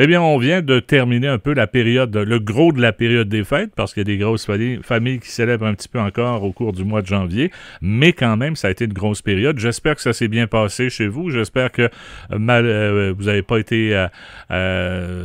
Eh bien, on vient de terminer un peu la période, le gros de la période des fêtes, parce qu'il y a des grosses familles, qui célèbrent un petit peu encore au cours du mois de janvier, mais quand même, ça a été une grosse période. J'espère que ça s'est bien passé chez vous. J'espère que euh, mal, euh, vous n'avez pas été euh,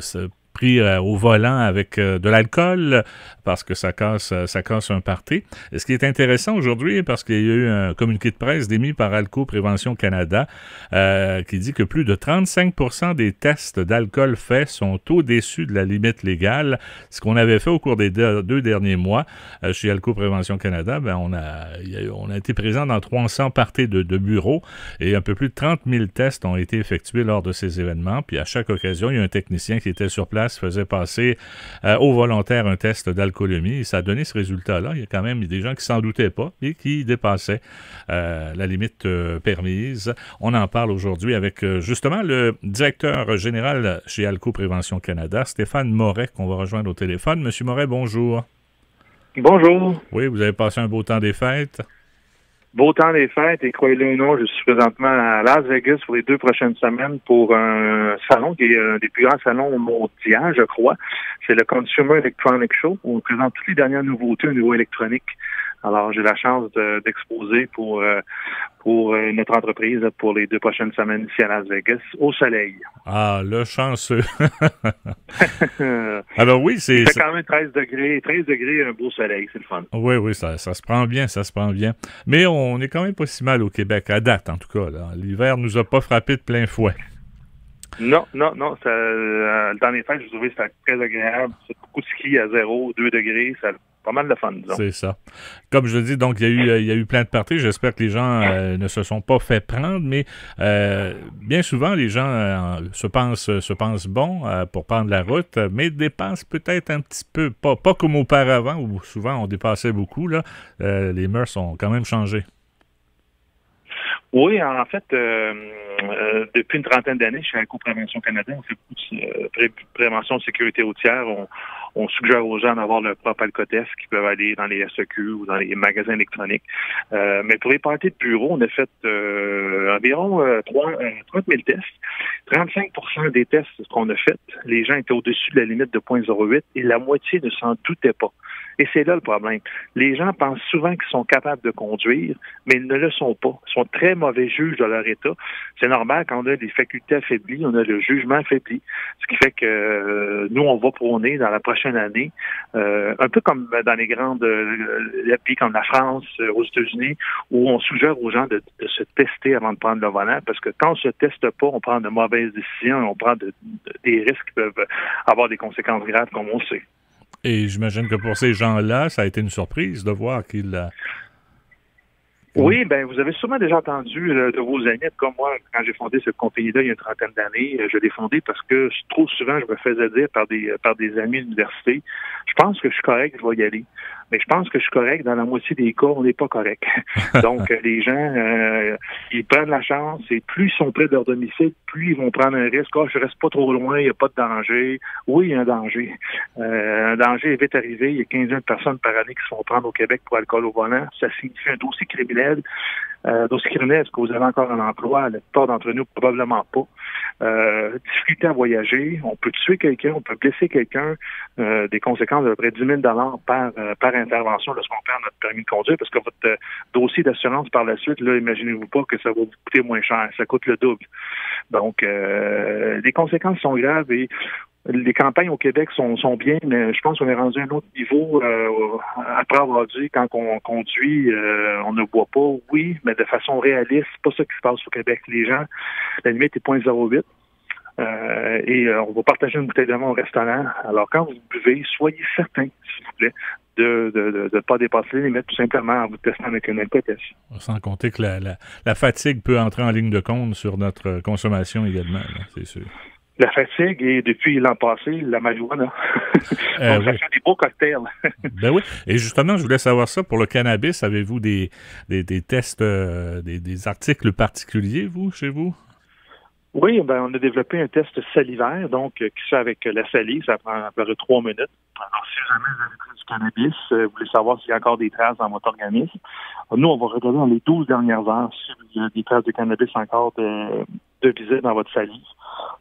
pris au volant avec de l'alcool parce que ça casse, ça casse un party. Et ce qui est intéressant aujourd'hui, parce qu'il y a eu un communiqué de presse démis par Alco Prévention Canada euh, qui dit que plus de 35% des tests d'alcool faits sont au-dessus de la limite légale. Ce qu'on avait fait au cours des deux, derniers mois euh, chez Alco Prévention Canada, ben on, a, on a été présent dans 300 parties de, bureaux et un peu plus de 30 000 tests ont été effectués lors de ces événements. Puis à chaque occasion, il y a un technicien qui était sur place, faisait passer euh, aux volontaires un test d'alcool ça a donné ce résultat-là. Il y a quand même des gens qui s'en doutaient pas et qui dépassaient euh, la limite euh, permise. On en parle aujourd'hui avec euh, justement le directeur général chez Alco Prévention Canada, Stéphane Moret, qu'on va rejoindre au téléphone. Monsieur Moret, bonjour. Bonjour. Oui, vous avez passé un beau temps des fêtes. Beau temps des fêtes et croyez-le ou non, je suis présentement à Las Vegas pour les deux prochaines semaines pour un salon qui est un des plus grands salons mondiaux, je crois. C'est le Consumer Electronic Show où on présente toutes les dernières nouveautés au niveau électronique. Alors, j'ai la chance d'exposer pour euh, pour euh, notre entreprise pour les deux prochaines semaines ici à Las Vegas, au soleil. Ah, le chanceux. Alors oui, c'est... C'est quand même 13 degrés, 13 degrés, un beau soleil, c'est le fun. Oui, oui, ça, ça, se prend bien, ça se prend bien. Mais on est quand même pas si mal au Québec, à date en tout cas. L'hiver nous a pas frappé de plein fouet. Non, non, non. Ça, euh, dans les fêtes, je trouvais que c'était très agréable. C'est beaucoup de ski à 0, 2 degrés. Ça pas mal de fun. C'est ça. Comme je le dis, donc, il y, a eu, il y a eu plein de parties. J'espère que les gens euh, ne se sont pas fait prendre, mais euh, bien souvent, les gens se, pensent, se pensent bons pour prendre la route, mais dépensent peut-être un petit peu, pas, pas comme auparavant, où souvent on dépassait beaucoup. Là. les mœurs ont quand même changé. Oui, en fait, euh, euh, depuis une trentaine d'années, chez Alco-Prévention Canada, on fait beaucoup de euh, prévention de sécurité routière. On, on suggère aux gens d'avoir leur propre alcotest qui peuvent aller dans les SEQ ou dans les magasins électroniques. mais pour les parties de bureau, on a fait environ 3, 30 000 tests. 35% des tests qu'on a fait, les gens étaient au-dessus de la limite de 0.08 et la moitié ne s'en doutait pas. Et c'est là le problème. Les gens pensent souvent qu'ils sont capables de conduire, mais ils ne le sont pas. Ils sont très mauvais juges de leur état. C'est normal quand on a des facultés affaiblies, on a le jugement affaibli. Ce qui fait que euh, nous, on va prôner dans la prochaine année, euh, un peu comme dans les grandes euh, pays comme la France, aux États-Unis, où on suggère aux gens de, se tester avant de prendre le volant, parce que quand on se teste pas, on prend de mauvaises décisions, on prend des risques qui peuvent avoir des conséquences graves, comme on sait. Et j'imagine que pour ces gens-là, ça a été une surprise de voir qu'il oui, ben vous avez sûrement déjà entendu euh, de vos amis, comme moi, quand j'ai fondé cette compagnie-là il y a une trentaine d'années, euh, je l'ai fondée parce que trop souvent je me faisais dire par des euh, par des amis d'université, je pense que je suis correct, je vais y aller. Mais je pense que je suis correct. Dans la moitié des cas, on n'est pas correct. Donc, les gens, ils prennent la chance et plus ils sont près de leur domicile, plus ils vont prendre un risque. Ah, je reste pas trop loin, il n'y a pas de danger. Oui, il y a un danger. un danger est vite arrivé. Il y a 15 000 personnes par année qui se font prendre au Québec pour alcool au volant. Ça signifie un dossier criminel euh, criminel, est-ce que vous avez encore un emploi? La plupart d'entre nous, probablement pas. Euh, difficulté à voyager, on peut tuer quelqu'un, on peut blesser quelqu'un, euh, des conséquences de près de 10 000 par, euh, par intervention lorsqu'on perd notre permis de conduire, parce que votre dossier d'assurance par la suite, là, imaginez-vous pas que ça va vous coûter moins cher, ça coûte le double. Donc, les conséquences sont graves et les campagnes au Québec sont, sont bien, mais je pense qu'on est rendu à un autre niveau euh, après avoir dit quand on conduit, euh, on ne boit pas, oui, mais de façon réaliste, c'est pas ça qui se passe au Québec. Les gens, la limite est 0.08. Euh, et on va partager une bouteille de vin au restaurant. Alors, quand vous buvez, soyez certain, s'il vous plaît, de ne de, pas dépasser les limites, tout simplement en vous testant avec une alcotest. Sans compter que la, la, fatigue peut entrer en ligne de compte sur notre consommation également, c'est sûr la fatigue et depuis l'an passé, la marijuana. Euh, ça fait des beaux cocktails. ben oui. Et justement, je voulais savoir ça. Pour le cannabis, avez-vous des, des, tests, euh, des, articles particuliers, vous, chez vous? Oui, ben, on a développé un test salivaire, donc, euh, qui se fait avec la salive. Ça prend à peu près trois minutes. Alors, si jamais vous avez pris du cannabis, vous voulez savoir s'il y a encore des traces dans votre organisme, nous, on va regarder dans les 12 dernières heures s'il y a des traces de cannabis encore de, de visite dans votre salive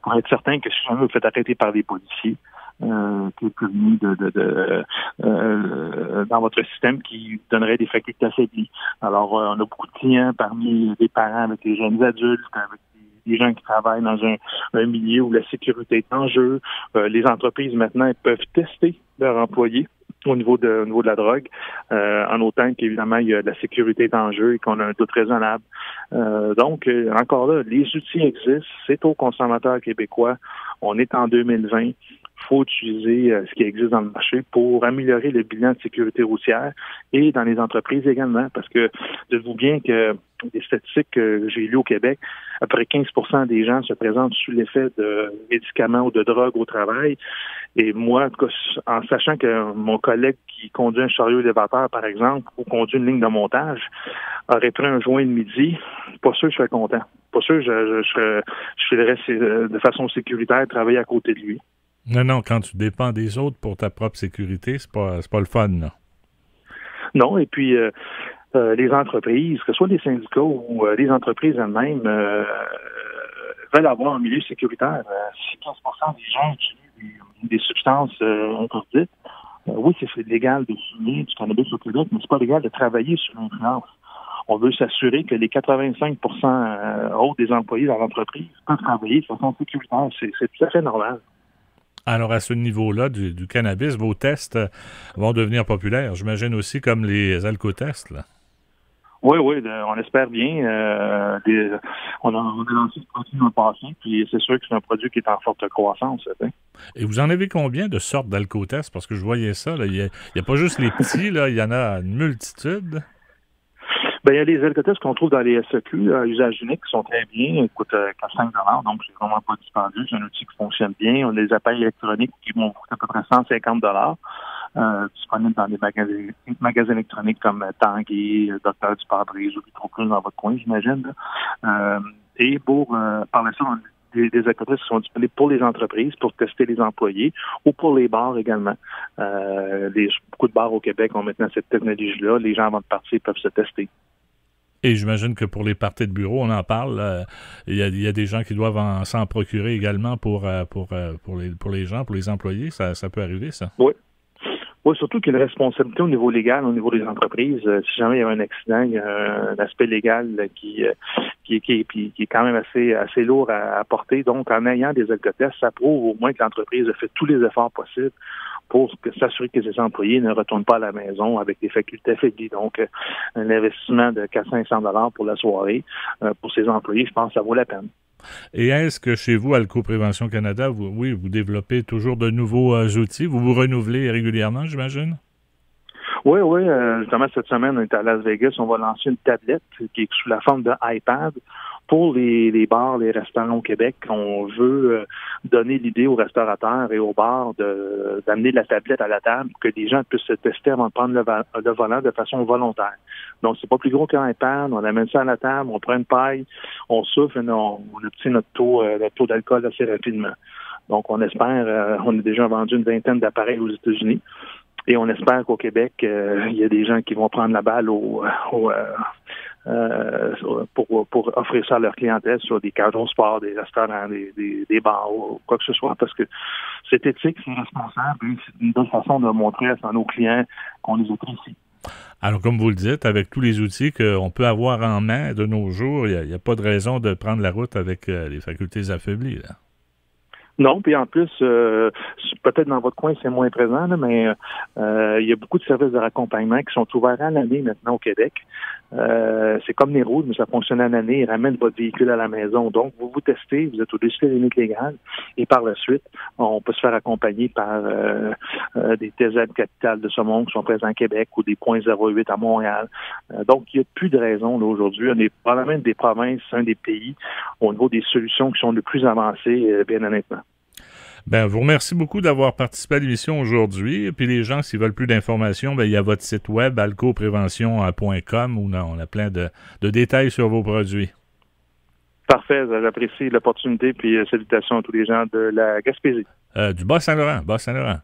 pour être certain que si jamais vous faites arrêter par les policiers, euh, qui est prévenu de, de euh, dans votre système qui donnerait des facultés affaiblies. Alors, euh, on a beaucoup de clients parmi les parents avec les jeunes adultes, avec des gens qui travaillent dans un, milieu où la sécurité est en jeu. Euh, les entreprises maintenant peuvent tester leurs employés au niveau de, au niveau de la drogue, euh, en autant qu'évidemment il y a la sécurité en jeu et qu'on a un doute raisonnable. Euh, donc, encore là, les outils existent, c'est aux consommateurs québécois. On est en 2020 utiliser euh, ce qui existe dans le marché pour améliorer le bilan de sécurité routière et dans les entreprises également, parce que dites-vous bien que des statistiques que j'ai lues au Québec, après 15% des gens se présentent sous l'effet de médicaments ou de drogue au travail. Et moi, en sachant que mon collègue qui conduit un chariot élévateur, par exemple, ou conduit une ligne de montage, aurait pris un joint de midi, pas sûr que je serais content. Pas sûr que je, je, je, je de façon sécuritaire travailler à côté de lui. Non, non, quand tu dépends des autres pour ta propre sécurité, c'est pas, pas le fun, non. Non, et puis euh, euh, les entreprises, que ce soit les syndicats ou euh, les entreprises elles-mêmes, veulent avoir un milieu sécuritaire. si 15% des gens utilisent des, substances interdites, oui, c'est légal de fumer du cannabis au Québec, mais c'est pas légal de travailler sur l'influence. On veut s'assurer que les 85% autres des employés dans l'entreprise peuvent travailler de façon sécuritaire. C'est tout à fait normal. Alors, à ce niveau-là du, cannabis, vos tests euh, vont devenir populaires, j'imagine aussi comme les alcotests, là. Oui, oui, on espère bien. Euh, on, a, lancé ce produit dans le passé, puis c'est sûr que c'est un produit qui est en forte croissance. Et vous en avez combien de sortes d'alcotests? Parce que je voyais ça, il n'y a, pas juste les petits, là, il y en a une multitude. Ben, il y a les alcotestes qu'on trouve dans les SEQ à usage unique qui sont très bien, ils coûtent euh, 5 donc c'est vraiment pas dispendieux. C'est un outil qui fonctionne bien. On a des appareils électroniques qui vont coûter à peu près 150 euh, disponibles dans des magasins, magasins électroniques comme Tanguy, Docteur du Pabrise ou plus dans votre coin, j'imagine. Euh, et pour euh, par la suite, des, des qui sont disponibles pour les entreprises, pour tester les employés ou pour les bars également. Euh, beaucoup de bars au Québec ont maintenant cette technologie-là. Les gens avant de partir peuvent se tester. Et j'imagine que pour les parties de bureau, on en parle. Euh, il y, a des gens qui doivent s'en procurer également pour, euh, pour, euh, pour, les, pour les gens, pour les employés. Ça, ça peut arriver, ça? Oui. Oui, surtout qu'il y a une responsabilité au niveau légal, au niveau des entreprises. si jamais il y a un accident, il y a un aspect légal qui, qui, qui, qui, est quand même assez, assez lourd à, porter. Donc, en ayant des alcotests, ça prouve au moins que l'entreprise a fait tous les efforts possibles pour s'assurer que ses employés ne retournent pas à la maison avec des facultés affaiblies. Donc, euh, un investissement de 400-500 dollars pour la soirée euh, pour ses employés, je pense que ça vaut la peine. Et est-ce que chez vous, Alco Prévention Canada, vous, oui, vous développez toujours de nouveaux euh, outils? Vous vous renouvelez régulièrement, j'imagine? Oui, oui. justement, cette semaine, on est à Las Vegas. On va lancer une tablette qui est sous la forme de iPad pour les, bars, les restaurants au Québec, on veut euh, donner l'idée aux restaurateurs et aux bars d'amener la tablette à la table pour que les gens puissent se tester avant de prendre le, volant de façon volontaire. Donc, c'est pas plus gros qu'un iPad. On amène ça à la table, on prend une paille, on souffle et on, obtient notre taux, euh, taux d'alcool assez rapidement. Donc, on espère, euh, on a déjà vendu une vingtaine d'appareils aux États-Unis. Et on espère qu'au Québec, il y a des gens qui vont prendre la balle au, euh, pour, pour offrir ça à leur clientèle sur des cadres sport, des restaurants, des, des, bars ou quoi que ce soit, parce que c'est éthique, c'est responsable, c'est une bonne façon de montrer à nos clients qu'on les apprécie. Alors, comme vous le dites, avec tous les outils qu'on peut avoir en main de nos jours, il n'y a, pas de raison de prendre la route avec euh, les facultés affaiblies. Là. Non, puis en plus, euh, peut-être dans votre coin, c'est moins présent, mais euh, il y a beaucoup de services de raccompagnement qui sont ouverts à l'année maintenant au Québec. Euh, c'est comme les routes, mais ça fonctionne à l'année. Ils ramènent votre véhicule à la maison. Donc, vous vous testez, vous êtes au-dessus des limites légales, et par la suite, on peut se faire accompagner par des TZ capitales de ce monde qui sont présents à Québec ou des points 08 à Montréal. donc, il n'y a plus de raison là, aujourd'hui. On est probablement des provinces, un des pays au niveau des solutions qui sont les plus avancées, bien honnêtement. Ben, vous remercie beaucoup d'avoir participé à l'émission aujourd'hui. Puis les gens, s'ils veulent plus d'informations, ben, il y a votre site web alcoprévention.com où on a plein de, détails sur vos produits. Parfait, j'apprécie l'opportunité puis euh, salutations à tous les gens de la Gaspésie. Euh, du Bas-Saint-Laurent, Bas-Saint-Laurent.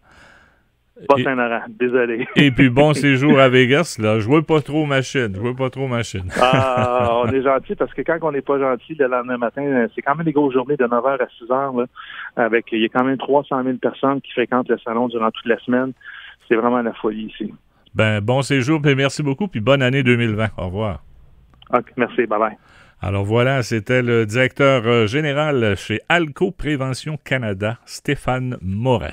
Pas Saint-Laurent, désolé. Et puis bon séjour à Vegas, là. Jouez pas trop machine. Jouez pas trop machine. Ah, on est gentil parce que quand on n'est pas gentil le lendemain matin, c'est quand même des grosses journées de 9h à 6h. Là, avec, il y a quand même 300 000 personnes qui fréquentent le salon durant toute la semaine. C'est vraiment la folie ici. Ben, bon séjour, puis merci beaucoup, puis bonne année 2020. Au revoir. OK, merci. Bye-bye. Alors voilà, c'était le directeur général chez Alco Prévention Canada, Stéphane Morin.